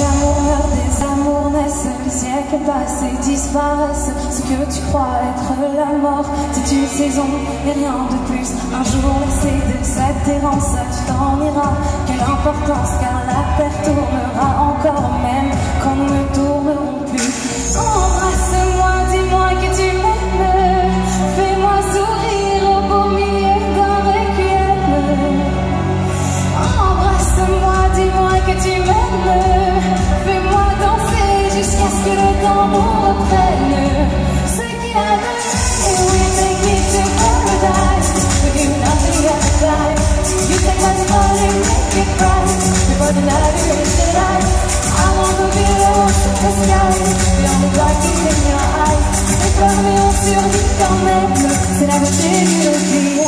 Des amours amours naissent, les siècles passent et disparaissent. Ce que tu crois être la mort, c'est une saison et rien de plus. Un jour laissé de cette errance, tu t'en iras. Quelle importance, car la terre tournera encore, quand c'est la beauté du l'oubli.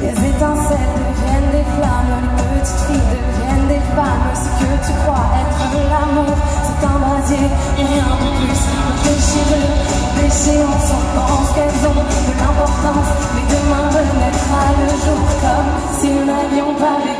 Les étincelles deviennent des flammes, les petites filles deviennent des femmes. Ce que tu crois être l'amour, c'est un brasier et rien de plus. Déchireux, déchéance, on pense qu'elles ont de l'importance, mais demain renaîtra le jour comme si nous n'avions pas vécu.